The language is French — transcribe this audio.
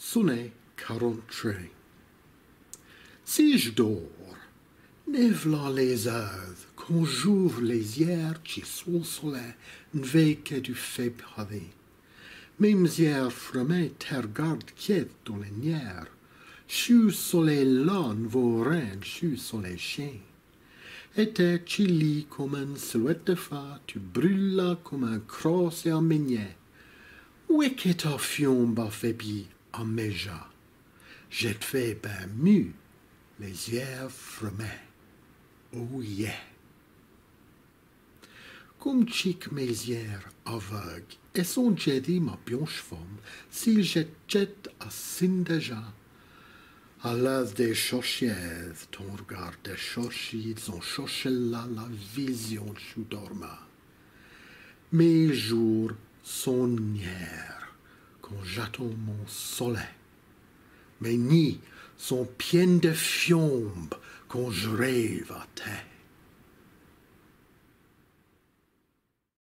Sonnet 43 Si je dors, v'là les heures, quand j'ouvre les yeux qui le soleil ne veillent que du fait pavé. Mes yeux fermés te regardent quiète dans les nières. Sous soleil là ne vaut rien, sous soleil chien. Et tu lis comme une silhouette de fa, tu brûles comme un cross et un mignet. Où est que ta fion méja? J'ai fait ben mieux, les fermés. Oh yeah! Comme chic mes yeux aveugles, et son dit ma blanche femme, s'il jette à sin déjà. À l'œuvre des chercheurs, ton regard des chercheurs ont cherché là la vision sous dorma. Mes jours sont nières quand j'attends mon soleil. Mes nids sont pleins de fiombes quand je rêve à terre.